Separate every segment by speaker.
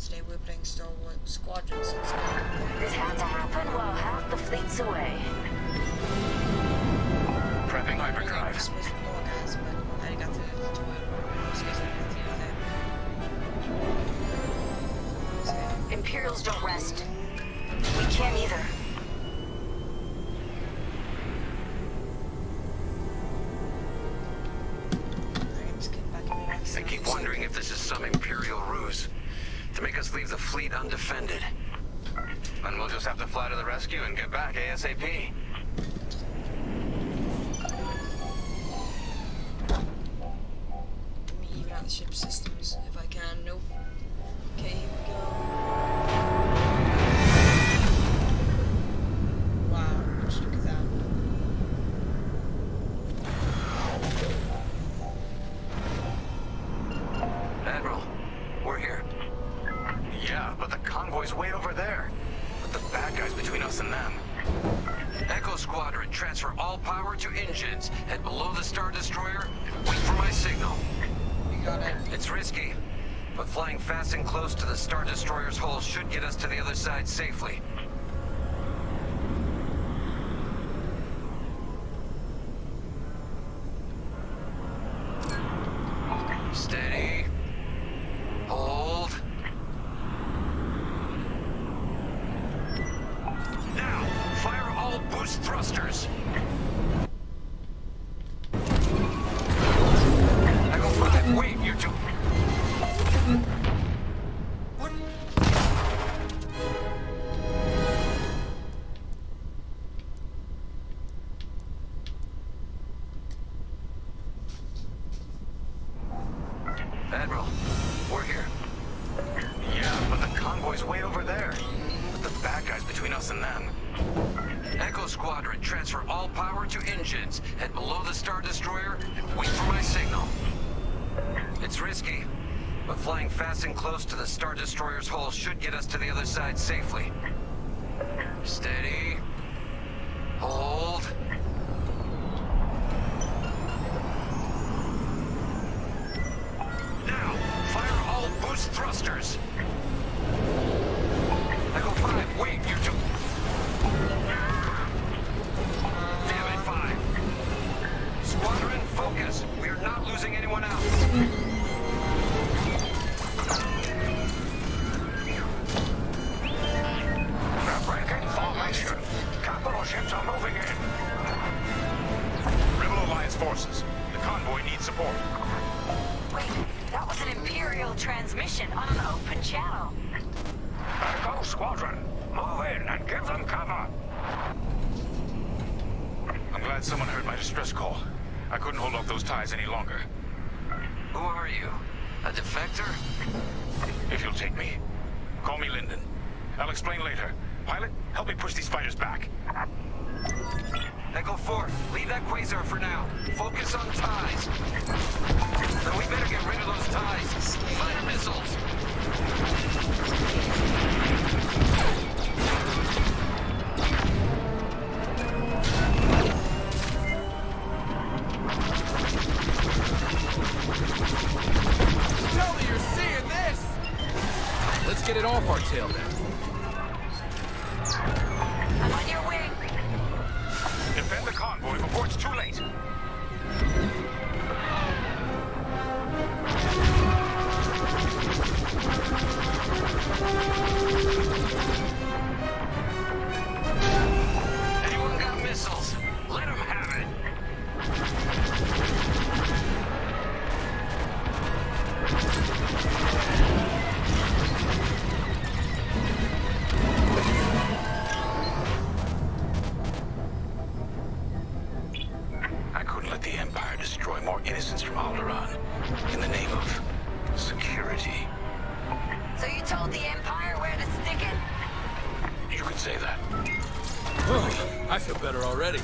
Speaker 1: today we're playing Star Wars Squadrons instead.
Speaker 2: This had to happen while half the fleet's away.
Speaker 3: Prepping hyperdrive.
Speaker 1: just supposed to be going as, but I got to the tutorial. Just guys I got to do that.
Speaker 2: Imperials don't rest. We can't either.
Speaker 1: I can just get back in relax.
Speaker 3: I keep wondering if this is some Imperial ruse to make us leave the fleet undefended. And we'll just have to fly to the rescue and get back ASAP. Risky, but flying fast and close to the Star Destroyer's hull should get us to the other side safely. Side safely. Steady. Hold. Now, fire all boost thrusters.
Speaker 4: Glad someone heard my distress call. I couldn't hold off those ties any longer.
Speaker 3: Who are you? A defector?
Speaker 4: If you'll take me, call me Lindon. I'll explain later. Pilot, help me push these fighters back.
Speaker 3: Echo 4, leave that quasar for now. Focus on ties. Then we better get rid of those ties. Fire missiles.
Speaker 5: Get it off our tail then.
Speaker 2: I'm on your wing.
Speaker 4: Defend the convoy before it's too late.
Speaker 3: Let
Speaker 4: the Empire destroy more innocents from Alderaan in the name of security.
Speaker 2: So you told the Empire where to stick it?
Speaker 4: You could say that.
Speaker 5: Oh, I feel better already.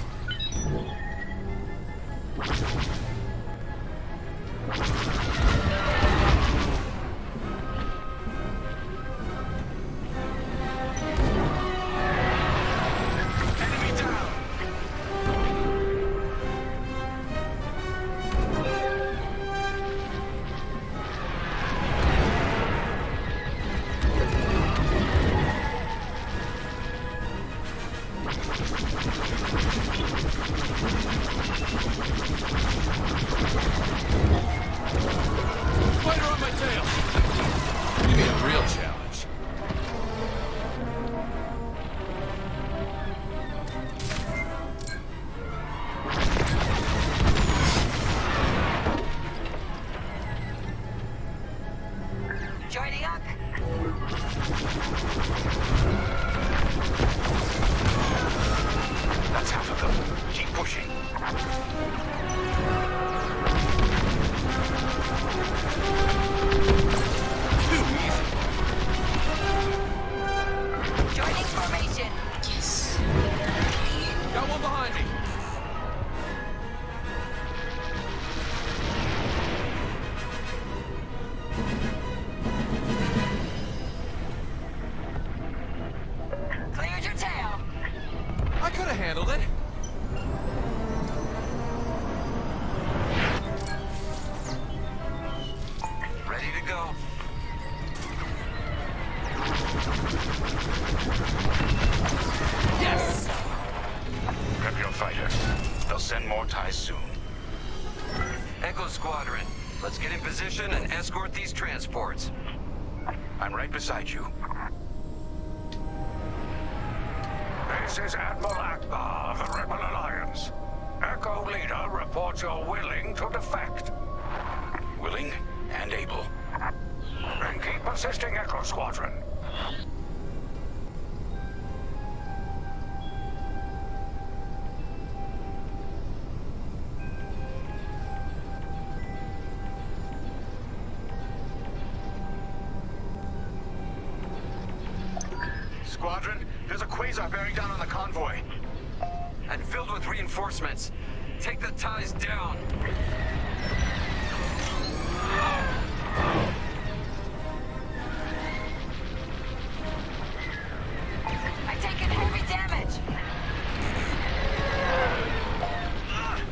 Speaker 4: Keep pushing. Ties soon.
Speaker 3: Echo Squadron, let's get in position and escort these transports.
Speaker 4: I'm right beside you.
Speaker 6: This is Admiral Ackbar of the Rebel Alliance. Echo Leader reports you're willing to defect.
Speaker 4: Willing and able.
Speaker 6: Then keep assisting Echo. Squadron,
Speaker 4: there's a quasar bearing down on the convoy.
Speaker 3: And filled with reinforcements. Take the ties down.
Speaker 2: I'm taking heavy damage.
Speaker 4: Ah,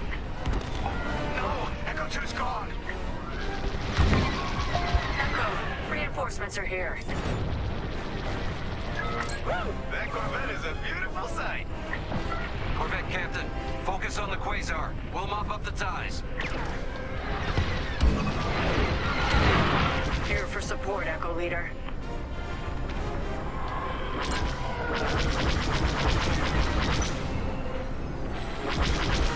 Speaker 4: no! Echo 2's gone!
Speaker 2: Echo, reinforcements are here.
Speaker 3: That Corvette is a beautiful sight. Corvette Captain, focus on the Quasar. We'll mop up the ties.
Speaker 2: Here for support, Echo Leader.
Speaker 6: You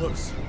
Speaker 5: close.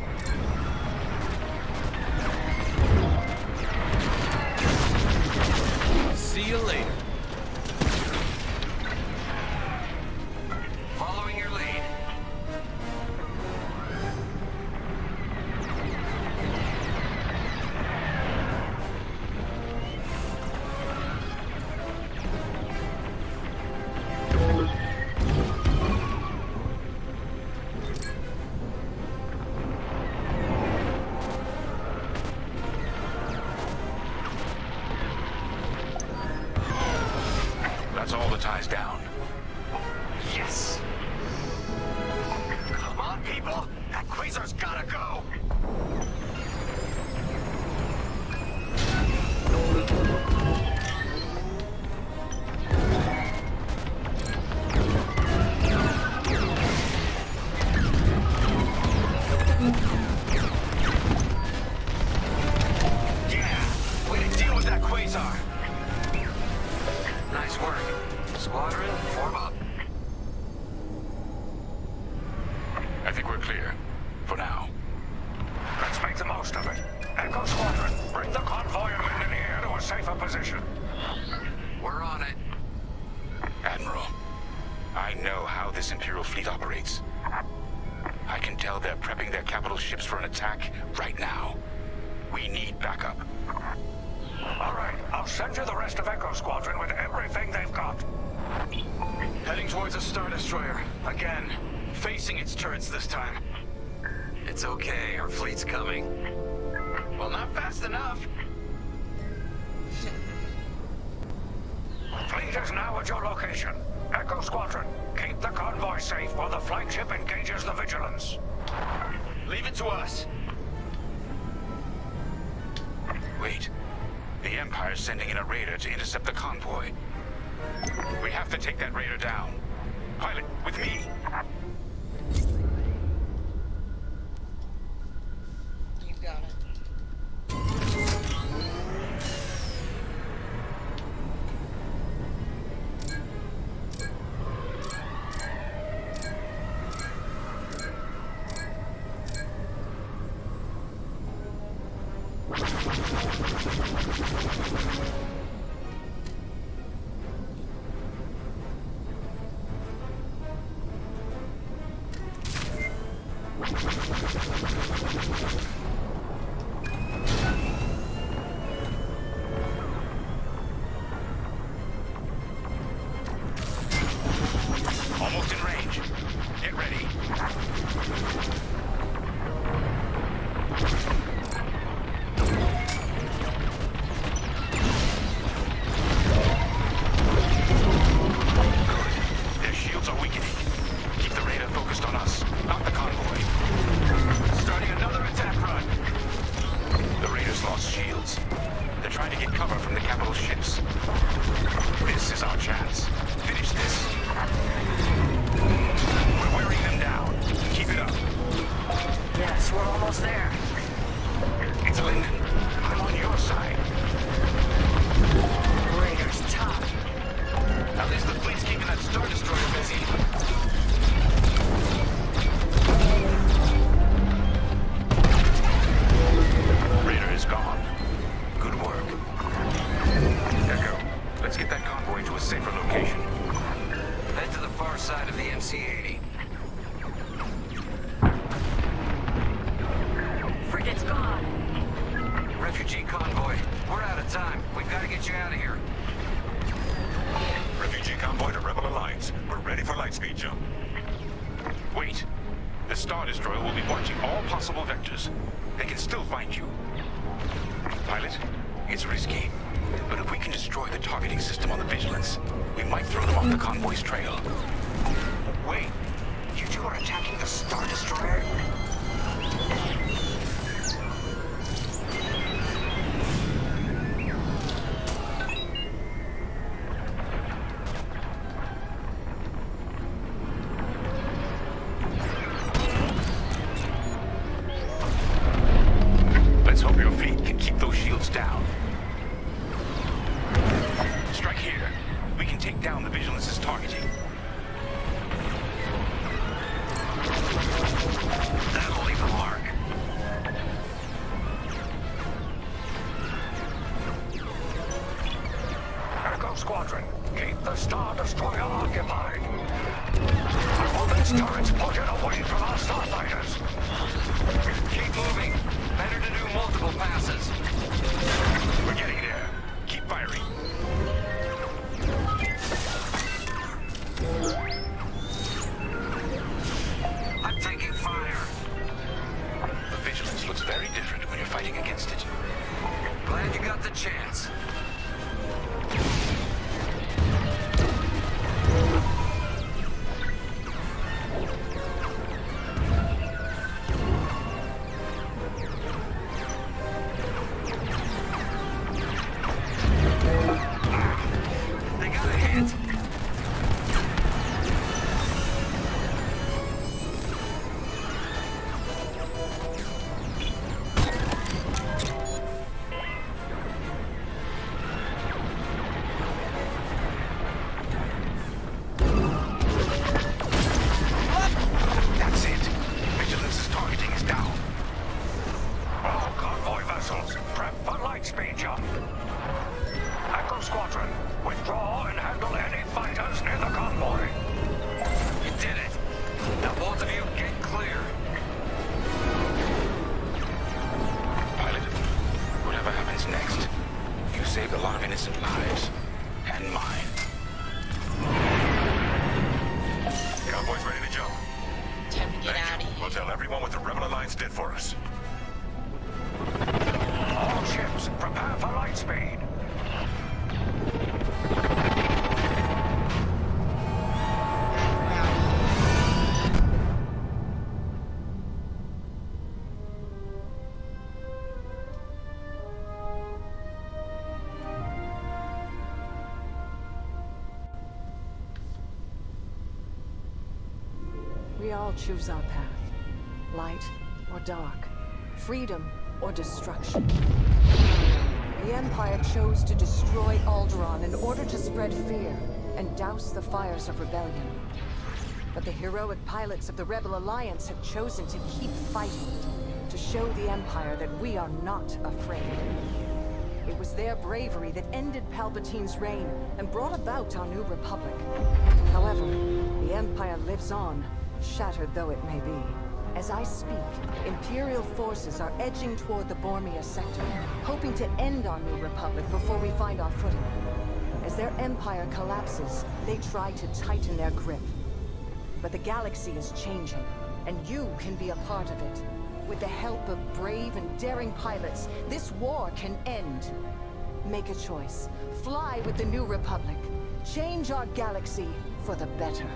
Speaker 4: How this Imperial fleet operates. I can tell they're prepping their capital ships for an attack right now. We need backup.
Speaker 6: All right, I'll send you the rest of Echo Squadron with everything they've got.
Speaker 3: Heading towards a Star Destroyer. Again. Facing its turrets this time. It's okay, our fleet's coming. Well, not fast enough.
Speaker 6: Fleet is now at your location. Echo Squadron, keep the convoy safe while the flagship engages the Vigilance.
Speaker 3: Leave it to us.
Speaker 4: Wait. The Empire's sending in a raider to intercept the convoy. We have to take that raider down. Pilot, with me. Shields. They're trying to get cover from the capital ships. This is our chance. Finish this. We're wearing them down. Keep it up.
Speaker 2: Yes, we're almost there.
Speaker 4: It's Lindon. I'm on your side.
Speaker 2: Raiders tough.
Speaker 3: At least the fleet's keeping that Star Destroyer busy. Far side of the MC-80.
Speaker 2: Frigate's gone.
Speaker 3: Refugee convoy. We're out of time. We've got to get you out of here.
Speaker 6: Refugee convoy to Rebel Alliance. We're ready for lightspeed jump.
Speaker 4: Wait. The Star Destroyer will be watching all possible vectors. They can still find you. Pilot, it's risky. But if we can destroy the targeting system on the Vigilance, we might throw them off the convoy's trail.
Speaker 3: Wait. You two are attacking the Star Destroyer?
Speaker 6: Remove
Speaker 7: We all choose our path. Light or dark. Freedom or destruction. The Empire chose to destroy Alderaan in order to spread fear and douse the fires of rebellion. But the heroic pilots of the Rebel Alliance have chosen to keep fighting, to show the Empire that we are not afraid. It was their bravery that ended Palpatine's reign and brought about our new republic. However, the Empire lives on, shattered though it may be. As I speak, Imperial forces are edging toward the Bormea sector, hoping to end our new republic before we find our footing. As their empire collapses, they try to tighten their grip. But the galaxy is changing, and you can be a part of it. With the help of brave and daring pilots, this war can end. Make a choice. Fly with the New Republic. Change our galaxy for the better.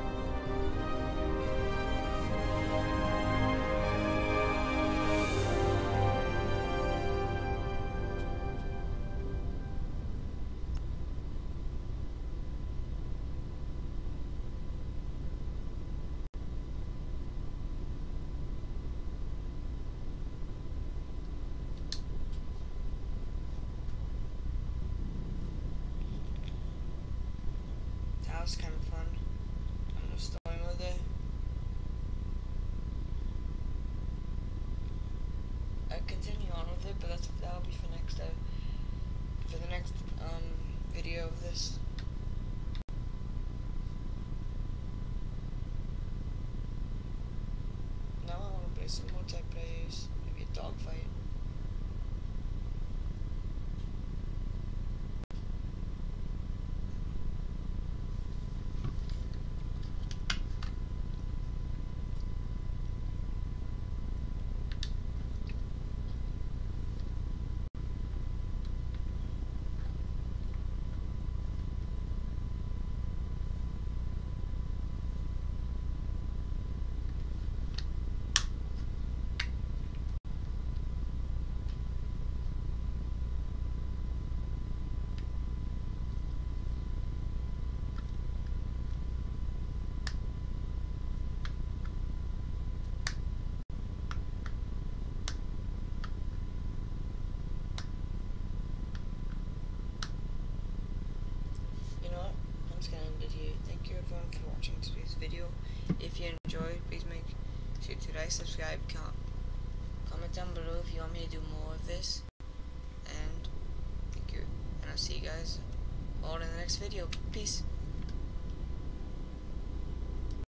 Speaker 1: That was kind of fun. I'm just going with it. I continue on with it, but that's that'll be for next uh, for the next um video of this. Now I want to play some multiplayer, maybe a dogfight. you know what? I'm just gonna end it here. Thank you everyone for watching today's video. If you enjoyed, please make sure to like, subscribe, com comment down below if you want me to do more of this. And thank you. And I'll see you guys all in the next video. Peace.